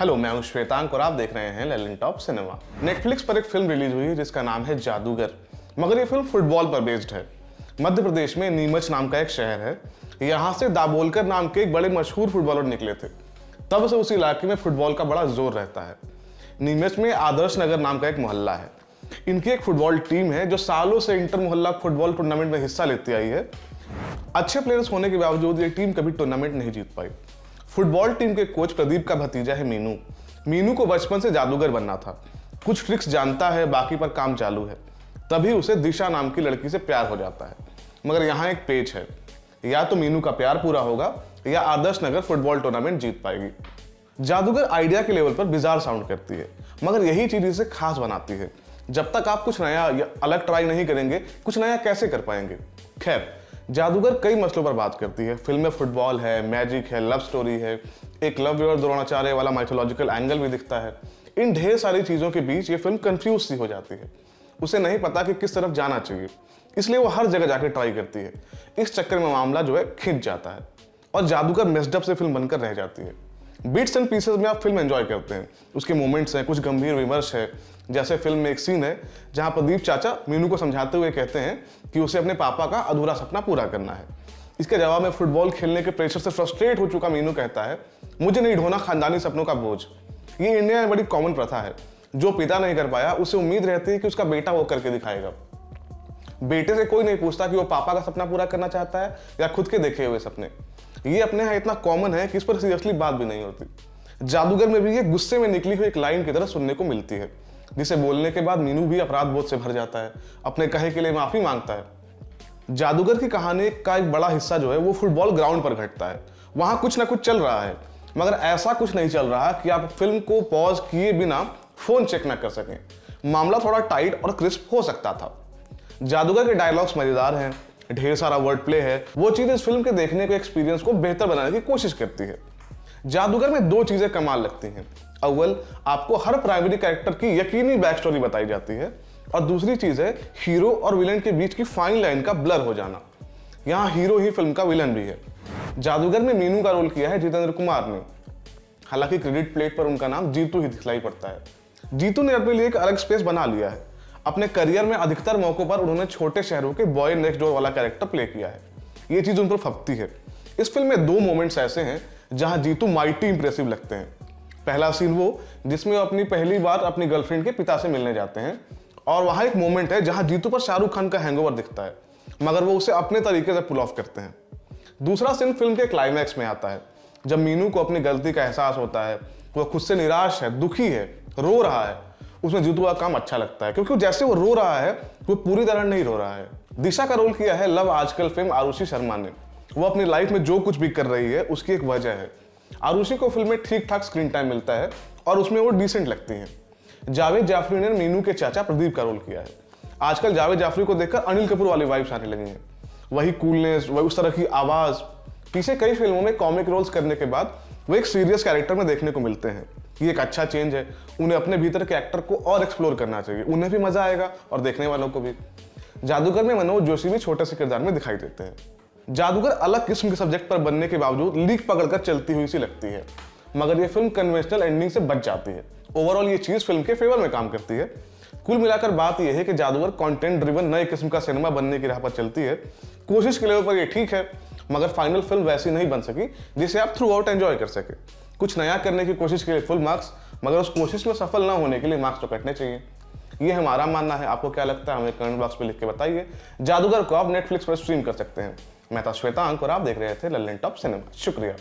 Hello मैं हूँ श्वेतांक और आप देख रहे हैं लेलिन टॉप सिनेमा नेटफ्लिक्स पर एक फ़िल्म रिलीज़ हुई, जिसका नाम है जादूगर। मगर ये फ़िल्म फुटबॉल पर बेस्ड है। मध्य प्रदेश में नीमच नाम का एक शहर है। यहाँ से दाबोलकर नाम के एक बड़े मशहूर फुटबॉलर निकले थे। तब से उस इलाके में फुटबॉल का बड़ा ज़ोर रहता है। नीमच में आदर्श नगर नाम का एक मोहल्ला है। इनकी एक फुटबॉल टीम है, जो सालों से इंटर मोहल्ला फुटबॉल टूर्नामेंट में हिस्सा लेती आई है। अच्छे प्लेयर्स होने के बावजूद ये टीम कभी टूर्नामेंट नहीं जीत पाई। फुटबॉल टीम के कोच प्रदीप का भतीजा है मीनू। मीनू को बचपन से जादूगर बनना था। कुछ ट्रिक्स जानता है, बाकी पर काम चालू है। तभी उसे दिशा नाम की लड़की से प्यार हो जाता है। मगर यहाँ एक पेच है। या तो मीनू का प्यार पूरा होगा, या आदर्श नगर फुटबॉल टूर्नामेंट जीत पाएगी। जादूगर आइडिया के लेवल पर बिजार साउंड करती है, मगर यही चीज़ इसे खास बनाती है। जब तक आप कुछ नया या अलग ट्राई नहीं करेंगे, कुछ नया कैसे कर पाएँगे? खैर जादूगर कई मसलों पर बात करती है। फ़िल्म में फुटबॉल है, मैजिक है, लव स्टोरी है, एक लव और द्रोणाचार्य वाला माइथोलॉजिकल एंगल भी दिखता है। इन ढेर सारी चीज़ों के बीच ये फ़िल्म कन्फ्यूज़ सी हो जाती है। उसे नहीं पता कि किस तरफ़ जाना चाहिए। इसलिए वो हर जगह जाकर ट्राई करती है। इस चक्कर में मामला जो है खिंच जाता है। और जादूगर मिसडप से फ़िल्म बनकर रह जाती है। बीट्स एंड पीसेस में आप फ़िल्म एंजॉय करते हैं। उसके मोमेंट्स हैं, कुछ गंभीर विमर्श है। जैसे फ़िल्म में एक सीन है, जहाँ प्रदीप चाचा मीनू को समझाते हुए कहते हैं कि उसे अपने पापा का अधूरा सपना पूरा करना है। इसके जवाब में फुटबॉल खेलने के प्रेशर से फ्रस्ट्रेट हो चुका मीनू कहता है, मुझे नहीं ढोना खानदानी सपनों का बोझ। ये इंडिया में बड़ी कॉमन प्रथा है। जो पिता नहीं कर पाया, उसे उम्मीद रहती है कि उसका बेटा वो करके दिखाएगा। बेटे से कोई नहीं पूछता कि वो पापा का सपना पूरा करना चाहता है या खुद के देखे हुए सपने। ये अपने यहाँ इतना कॉमन है कि इस पर सीरियसली बात भी नहीं होती। जादूगर में भी ये गुस्से में निकली हुई एक लाइन की तरह सुनने को मिलती है, जिसे बोलने के बाद मीनू भी अपराध बोध से भर जाता है, अपने कहे के लिए माफ़ी माँगता है। जादूगर की कहानी का एक बड़ा हिस्सा जो है, वो फुटबॉल ग्राउंड पर घटता है। वहाँ कुछ ना कुछ चल रहा है, मगर ऐसा कुछ नहीं चल रहा कि आप फ़िल्म को पॉज किए बिना फ़ोन चेक ना कर सकें। मामला थोड़ा टाइट और क्रिस्प हो सकता था। जादूगर के डायलॉग्स मज़ेदार हैं ढेर सारा वर्ड प्ले है। वो चीज़ इस फ़िल्म के देखने के एक्सपीरियंस को बेहतर बनाने की कोशिश करती है। जादूगर में दो चीज़ें कमाल लगती हैं। अव्वल, आपको हर प्राइमरी कैरेक्टर की यकीनी बैक स्टोरी बताई जाती है। और दूसरी चीज़ है हीरो और विलन के बीच की फाइन लाइन का ब्लर हो जाना। यहाँ हीरो ही फ़िल्म का विलन भी है। जादूगर में मीनू का रोल किया है जितेंद्र कुमार ने। हालाँकि क्रेडिट प्लेट पर उनका नाम जीतू ही दिखलाई पड़ता है। जीतू ने अपने लिए एक अलग स्पेस बना लिया है। अपने करियर में अधिकतर मौकों पर उन्होंने छोटे शहरों के बॉय नेक्स्ट डोर वाला कैरेक्टर प्ले किया है। ये चीज़ उन पर फपती है। इस फ़िल्म में दो मोमेंट्स ऐसे हैं जहाँ जीतू माइटी इंप्रेसिव लगते हैं। पहला सीन वो, जिसमें वो अपनी पहली बार अपनी गर्लफ्रेंड के पिता से मिलने जाते हैं और वहाँ एक मोमेंट है जहाँ जीतू पर शाहरुख खान का हैंगओवर दिखता है, मगर वो उसे अपने तरीके से पुल ऑफ़ करते हैं। दूसरा सीन फ़िल्म के क्लाइमैक्स में आता है, जब मीनू को अपनी गलती का एहसास होता है, वो खुद से निराश है, दुखी है, रो रहा है उसमें जीतू का काम अच्छा लगता है। क्योंकि जैसे वो रो रहा है, वो पूरी तरह नहीं रो रहा है। दिशा का रोल किया है लव आजकल फ़िल्म आरुषि शर्मा ने। वो अपनी लाइफ में जो कुछ भी कर रही है, उसकी एक वजह है। आरुषि को फ़िल्म में ठीक ठाक स्क्रीन टाइम मिलता है और उसमें वो डिसेंट लगती हैं। जावेद जाफरी ने मीनू के चाचा प्रदीप का रोल किया है। आजकल जावेद जाफरी को देखकर अनिल कपूर वाली वाइब्स आने लगी हैं। वही कूलनेस वही उस तरह की आवाज़। पीछे कई फ़िल्मों में कॉमिक रोल्स करने के बाद वो एक सीरियस कैरेक्टर में देखने को मिलते हैं ये एक अच्छा चेंज है। उन्हें अपने भीतर के एक्टर को और एक्सप्लोर करना चाहिए। उन्हें भी मज़ा आएगा और देखने वालों को भी। जादूगर में मनोज जोशी भी छोटे से किरदार में दिखाई देते हैं। जादूगर अलग किस्म के सब्जेक्ट पर बनने के बावजूद लीक पकड़कर चलती हुई सी लगती है। मगर ये फ़िल्म कन्वेंशनल एंडिंग से बच जाती है। ओवरऑल ये चीज़ फ़िल्म के फेवर में काम करती है। कुल मिलाकर बात यह है कि जादूगर कंटेंट ड्रिवन नए किस्म का सिनेमा बनने की राह पर चलती है। कोशिश के लेवल पर ये ठीक है मगर फाइनल फ़िल्म वैसी नहीं बन सकी, जिसे आप थ्रू आउट एंजॉय कर सके। कुछ नया करने की कोशिश के लिए फुल मार्क्स मगर उस कोशिश में सफल ना होने के लिए मार्क्स तो कटने चाहिए। ये हमारा मानना है। आपको क्या लगता है? हमें कमेंट बॉक्स में लिख के बताइए। जादूगर को आप नेटफ्लिक्स पर स्ट्रीम कर सकते हैं। मैं था श्वेतांक और आप देख रहे थे लल्लन टॉप सिनेमा। शुक्रिया।